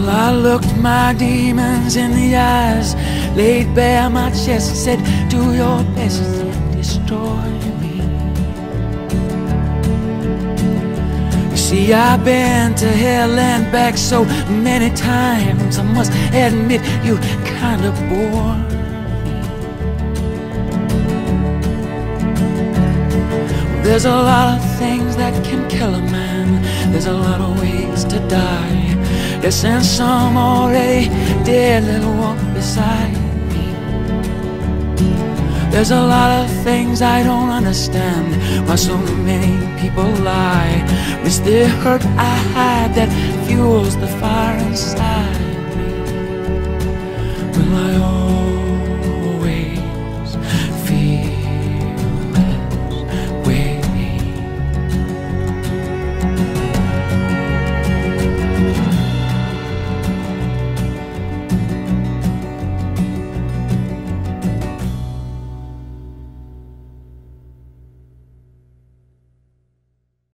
Well, I looked my demons in the eyes, laid bare my chest, said, Do your best and destroy me. You see, I've been to hell and back so many times, I must admit you kinda bore me. There's a lot of things that can kill a man. There's a lot of ways to die. Yes, and some already dead little walk beside me. There's a lot of things I don't understand. Why so many people lie. It's the hurt I hide that fuels the fire inside.